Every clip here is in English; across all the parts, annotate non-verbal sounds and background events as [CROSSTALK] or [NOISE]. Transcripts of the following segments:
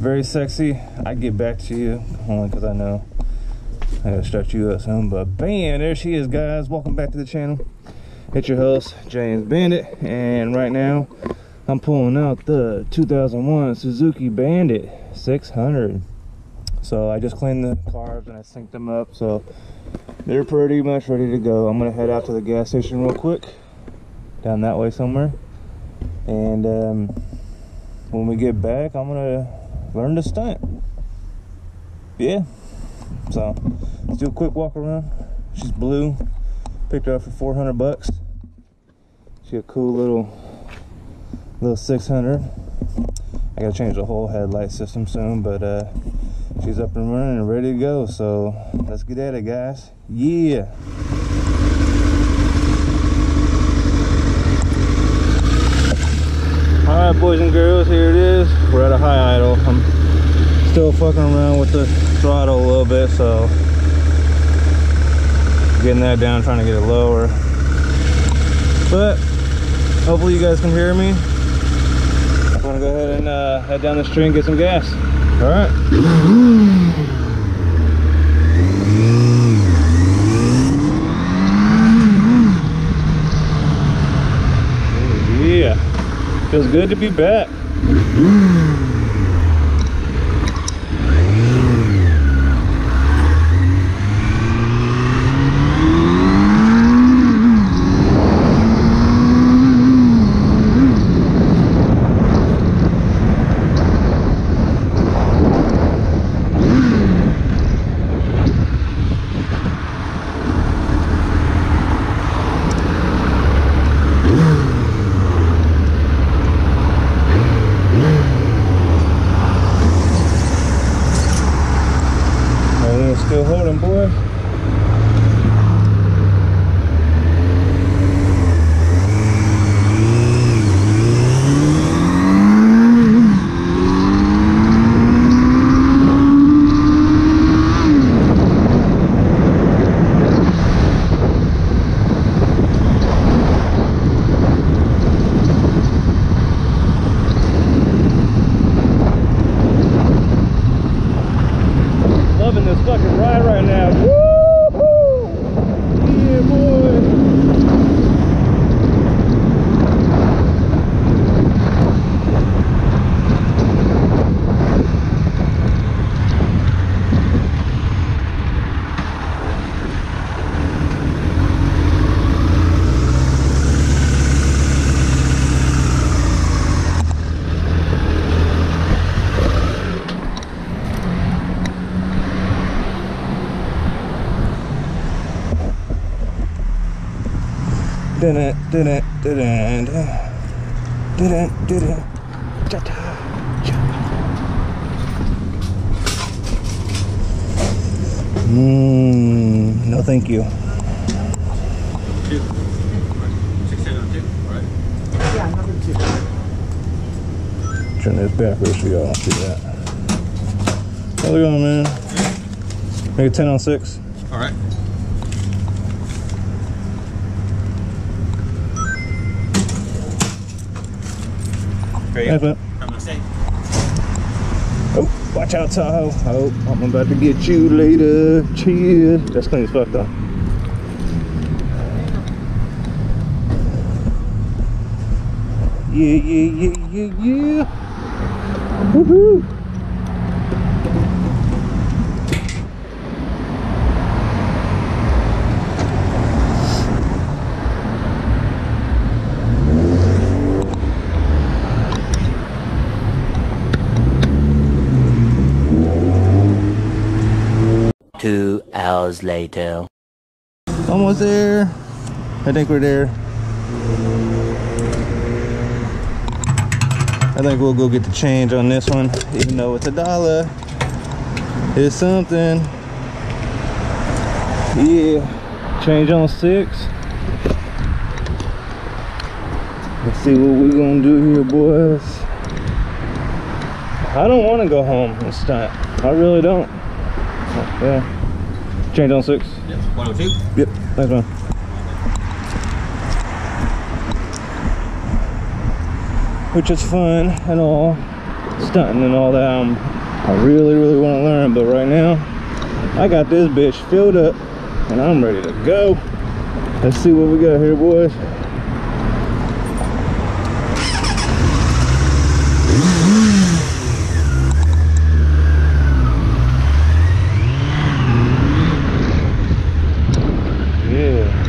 Very sexy. I get back to you only because I know I gotta start you up soon. But bam, there she is, guys. Welcome back to the channel. It's your host, James Bandit, and right now I'm pulling out the 2001 Suzuki Bandit 600. So I just cleaned the carbs and I synced them up, so they're pretty much ready to go. I'm gonna head out to the gas station real quick, down that way somewhere, and um, when we get back, I'm gonna learn to stunt. Yeah. So let's do a quick walk around. She's blue. Picked her up for 400 bucks. She a cool little little 600. I gotta change the whole headlight system soon, but uh, she's up and running and ready to go. So let's get at it, guys. Yeah. Right, boys and girls, here it is. We're at a high idle. I'm still fucking around with the throttle a little bit, so getting that down, trying to get it lower. But hopefully you guys can hear me. I'm gonna go ahead and uh, head down the street and get some gas. All right. Yeah, feels good to be back. [SIGHS] [LAUGHS] Everything's still holding, boy. Loving this fucking ride right now. Woo-hoo! Yeah, boy. Dun it, dun it, dun it, cha-cha. Mmm, no thank you. Two. Six seven two. Right. Yeah, number two. Turn this backwards so y'all don't see that. How's it going, man? Make it 10 on 6. All right. There you Thanks, go. man. Have a. Oh, watch out, Tahoe. Oh, I'm about to get you later. Cheers. That's clean as fuck, though. Yeah, yeah, yeah, yeah, yeah. Woohoo! Two hours later. Almost there. I think we're there. I think we'll go get the change on this one, even though it's a dollar. It's something. Yeah. Change on six. Let's see what we're gonna do here, boys. I don't want to go home and stunt. I really don't. Yeah. Change on six. Yep. One oh two. Yep. Thanks, man. which is fun and all, stunting and all that. I'm, I really, really want to learn, but right now, I got this bitch filled up and I'm ready to go. Let's see what we got here, boys. Yeah.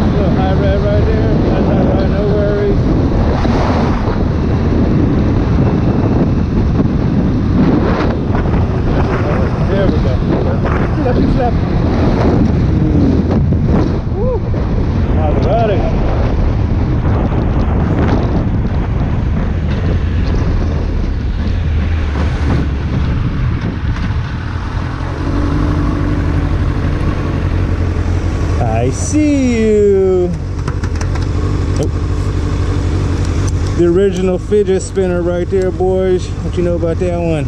Little high red right there. That's all right, no worries. There we go. Slappy slap. Woo. Alrighty. I see you. Oh. The original fidget spinner right there, boys. What you know about that one?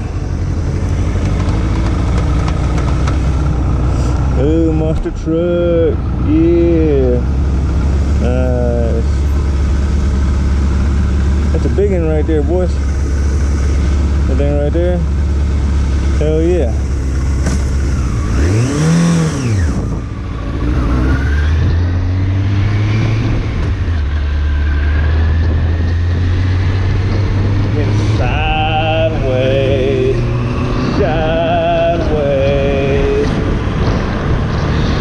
Oh, monster truck. Yeah. Nice. That's a big one right there, boys. That thing right there. Hell yeah. Getting sideways, sideways,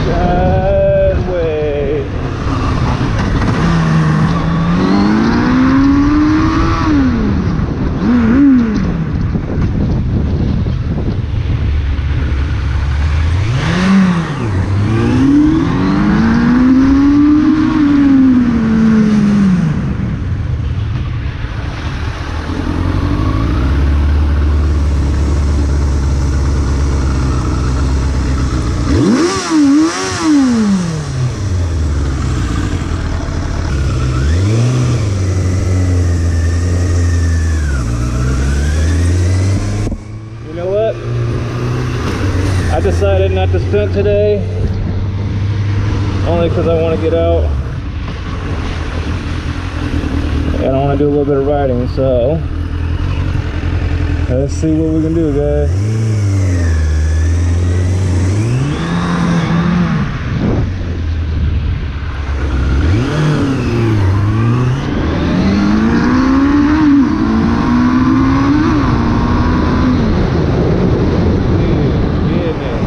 sideways. You know what? I decided not to stunt today. Only because I want to get out. And I want to do a little bit of riding, so let's see what we can do, guys. Yeah, man.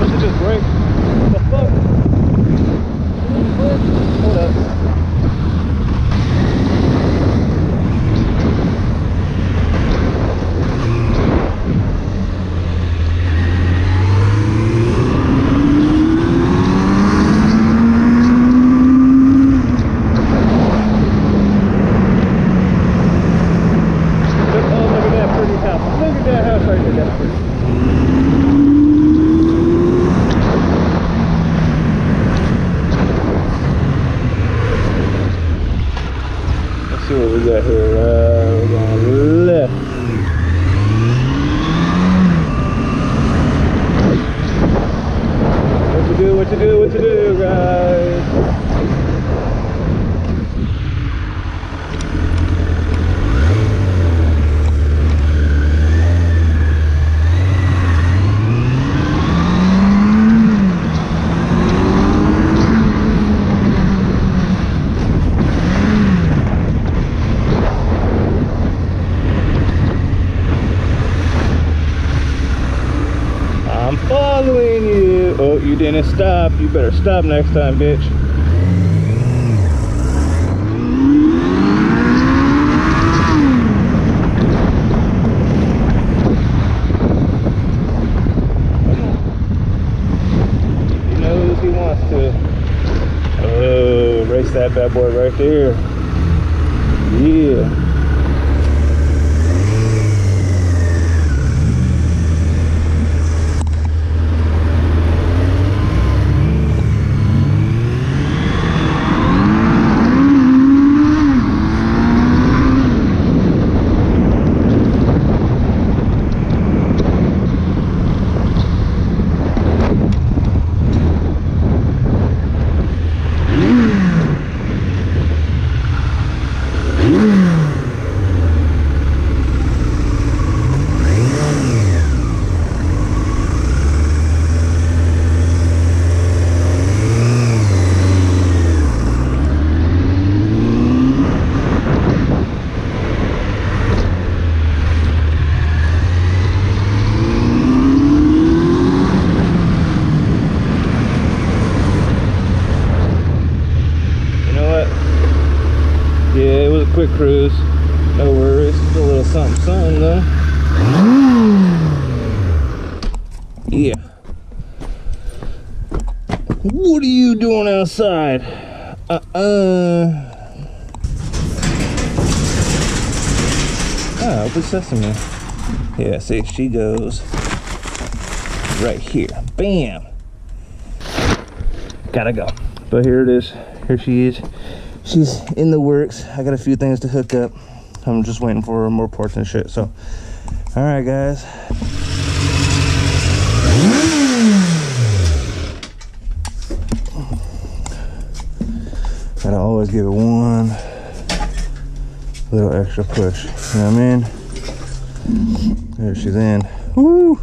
This is just great. What the fuck? Hold up. Look, oh, look at that pretty house. Look at that house right there. That's pretty. Let's see what we got here. Uh, we're going left. What you do, what you do, what you do, guys? I'm following you. Oh, you didn't stop. You better stop next time, bitch. He knows he wants to. Oh, race that bad boy right there. Yeah. Quick cruise. No worries. A little something, something though. Yeah. What are you doing outside? Uh-uh. Ah, open sesame. Yeah, see, she goes right here. Bam. Gotta go. But here it is. Here she is. She's in the works. I got a few things to hook up. I'm just waiting for more parts and shit. So, all right, guys. Gotta always give it one little extra push. You know what I mean? There she's in. Woo!